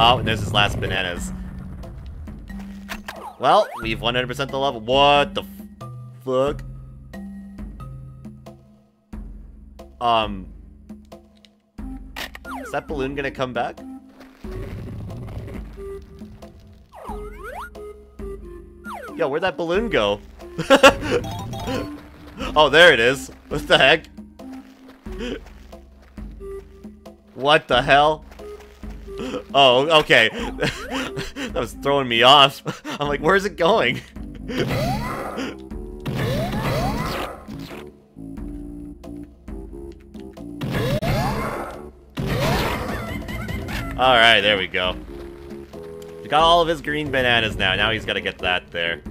Oh, and there's his last bananas. Well, we've 100% the level. What the fuck? Um... Is that balloon gonna come back? Yo, where'd that balloon go? oh, there it is. What the heck? What the hell? Oh, okay. that was throwing me off. I'm like, where's it going? Alright, there we go. We got all of his green bananas now. Now he's got to get that there.